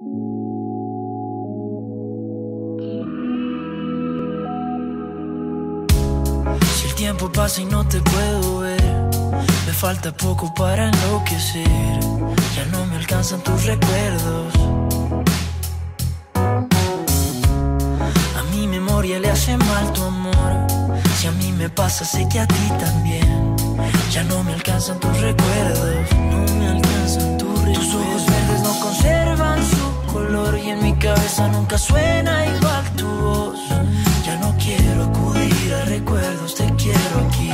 Si el tiempo pasa y no te puedo ver, me falta poco para enloquecer. Ya no me alcanzan tus recuerdos. A mi memoria le hace mal tu amor. Si a mí me pasa, sé que a ti también. Ya no me alcanzan tus recuerdos. Nunca suena igual tu voz. Ya no quiero acudir a recuerdos, te quiero aquí.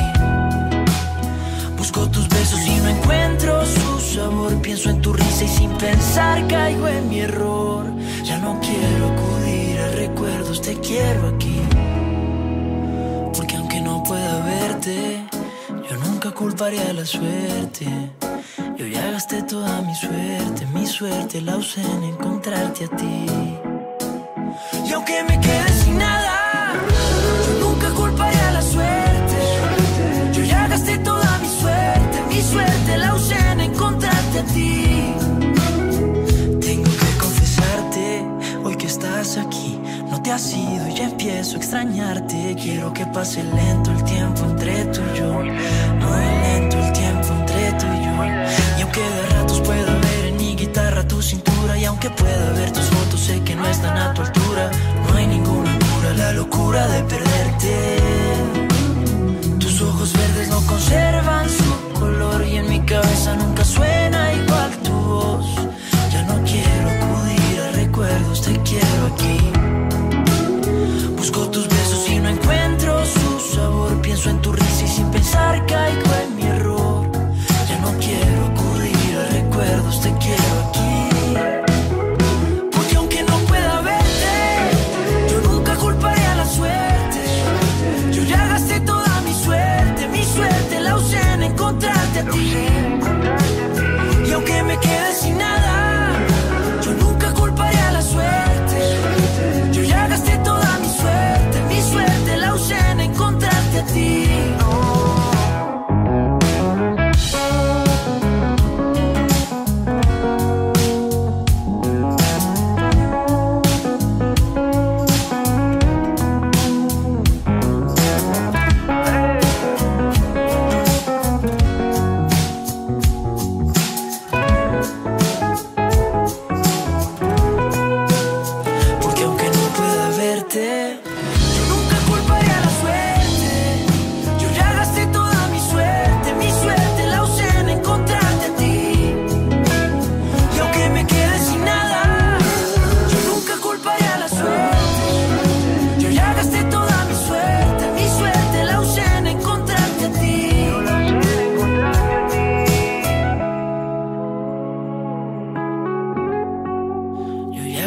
Busco tus besos y no encuentro su sabor. Pienso en tu risa y sin pensar caigo en mi error. Ya no quiero acudir a recuerdos, te quiero aquí. Porque aunque no pueda verte, yo nunca culparé a la suerte. Yo ya gasté toda mi suerte, mi suerte la usé en encontrarte a ti. Aunque me quede sin nada, yo nunca culparé a la suerte. Yo ya gasté toda mi suerte, mi suerte la usé en encontrarte a ti. Tengo que confesarte, hoy que estás aquí, no te has ido y ya empiezo a extrañarte. Quiero que pase lento el tiempo entre tú y yo. Muy lento el tiempo entre tú y yo. Y aunque de y aunque pueda ver tus fotos, sé que no están a tu altura. No hay ninguna cura, la locura de perderte.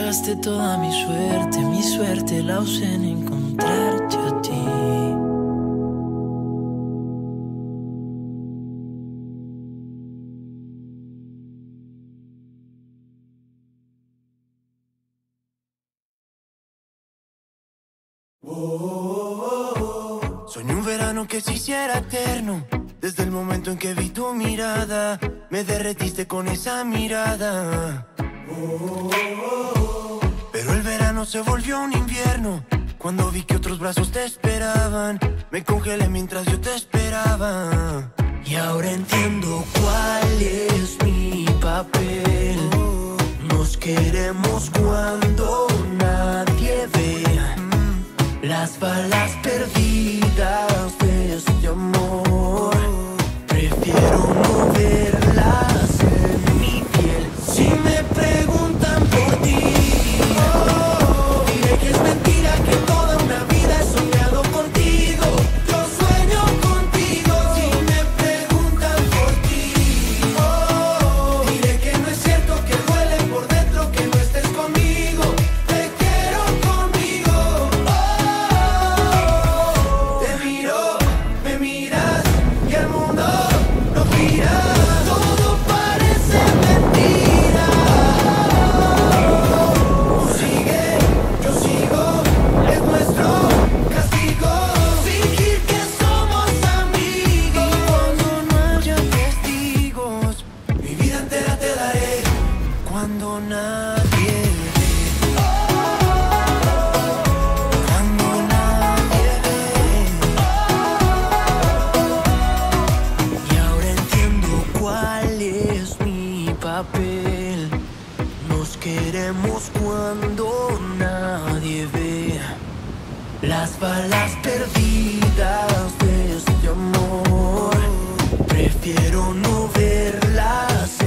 Gasté toda mi suerte, mi suerte la usé en encontrarte a ti. Soñé un verano que se hiciera eterno. Desde el momento en que vi tu mirada, me derretiste con esa mirada. Pero el verano se volvió un invierno. Cuando vi que otros brazos te esperaban, me congelé mientras yo te esperaba. Y ahora entiendo cuál es mi papel. Nos queremos cuando nadie ve las balas perdidas Veremos cuando nadie ve las balas perdidas de este amor. Prefiero no verlas.